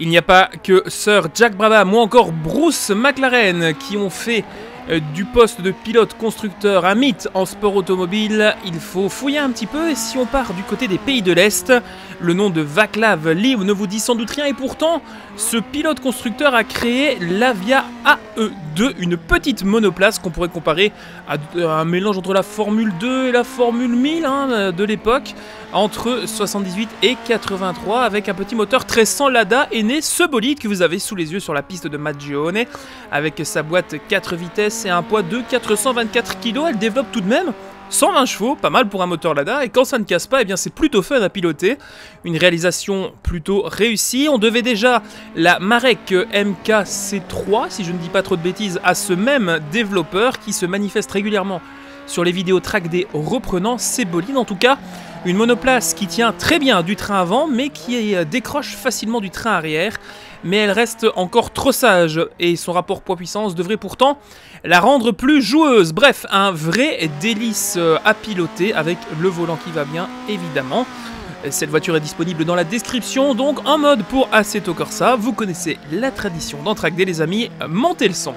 Il n'y a pas que Sir Jack Brabham ou encore Bruce McLaren qui ont fait du poste de pilote constructeur un mythe en sport automobile, il faut fouiller un petit peu. Et si on part du côté des pays de l'Est, le nom de Vaclav Liv ne vous dit sans doute rien. Et pourtant, ce pilote constructeur a créé l'Avia AE2, une petite monoplace qu'on pourrait comparer à un mélange entre la Formule 2 et la Formule 1000 hein, de l'époque, entre 78 et 83 avec un petit moteur très sans Lada. Est né ce bolide que vous avez sous les yeux sur la piste de Maggione avec sa boîte 4 vitesses et un poids de 424 kg elle développe tout de même 120 chevaux, pas mal pour un moteur Lada, et quand ça ne casse pas, eh c'est plutôt fun à piloter. Une réalisation plutôt réussie. On devait déjà la Marek MKC3, si je ne dis pas trop de bêtises, à ce même développeur qui se manifeste régulièrement sur les vidéos track des reprenant ces bolides. En tout cas, une monoplace qui tient très bien du train avant, mais qui décroche facilement du train arrière. Mais elle reste encore trop sage, et son rapport poids-puissance devrait pourtant la rendre plus joueuse. Bref, un vrai délice euh, à piloter, avec le volant qui va bien, évidemment. Cette voiture est disponible dans la description, donc en mode pour Assetto Corsa. Vous connaissez la tradition d'Entracté les amis, montez le son.